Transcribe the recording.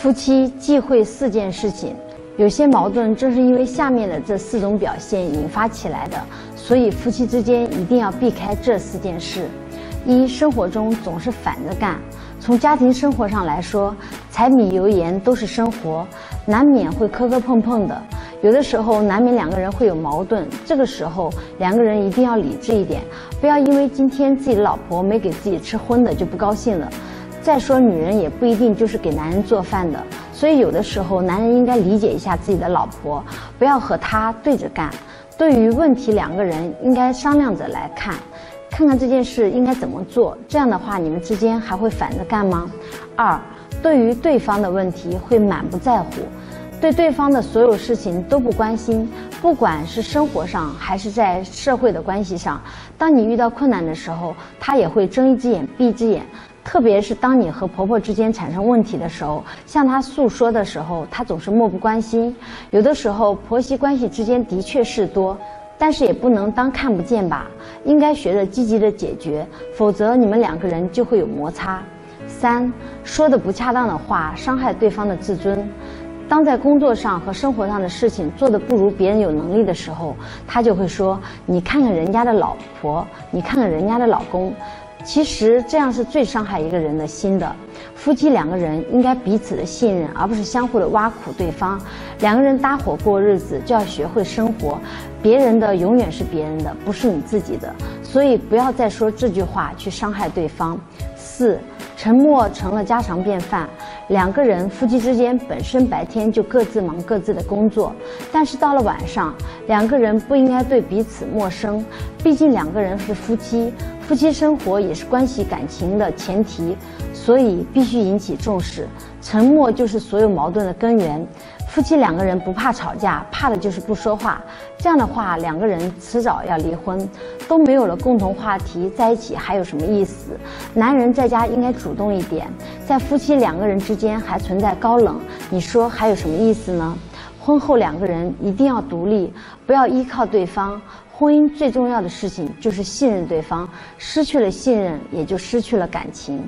夫妻忌讳四件事情，有些矛盾正是因为下面的这四种表现引发起来的，所以夫妻之间一定要避开这四件事。一、生活中总是反着干。从家庭生活上来说，柴米油盐都是生活，难免会磕磕碰碰的。有的时候难免两个人会有矛盾，这个时候两个人一定要理智一点，不要因为今天自己老婆没给自己吃荤的就不高兴了。再说，女人也不一定就是给男人做饭的，所以有的时候男人应该理解一下自己的老婆，不要和她对着干。对于问题，两个人应该商量着来看，看看这件事应该怎么做。这样的话，你们之间还会反着干吗？二，对于对方的问题会满不在乎。对对方的所有事情都不关心，不管是生活上还是在社会的关系上，当你遇到困难的时候，他也会睁一只眼闭一只眼。特别是当你和婆婆之间产生问题的时候，向她诉说的时候，她总是漠不关心。有的时候婆媳关系之间的确是多，但是也不能当看不见吧，应该学着积极的解决，否则你们两个人就会有摩擦。三，说的不恰当的话，伤害对方的自尊。当在工作上和生活上的事情做得不如别人有能力的时候，他就会说：“你看看人家的老婆，你看看人家的老公。”其实这样是最伤害一个人的心的。夫妻两个人应该彼此的信任，而不是相互的挖苦对方。两个人搭伙过日子，就要学会生活。别人的永远是别人的，不是你自己的。所以不要再说这句话去伤害对方。四。沉默成了家常便饭。两个人夫妻之间本身白天就各自忙各自的工作，但是到了晚上，两个人不应该对彼此陌生。毕竟两个人是夫妻，夫妻生活也是关系感情的前提，所以必须引起重视。沉默就是所有矛盾的根源。夫妻两个人不怕吵架，怕的就是不说话。这样的话，两个人迟早要离婚，都没有了共同话题，在一起还有什么意思？男人在家应该主动一点，在夫妻两个人之间还存在高冷，你说还有什么意思呢？婚后两个人一定要独立，不要依靠对方。婚姻最重要的事情就是信任对方，失去了信任，也就失去了感情。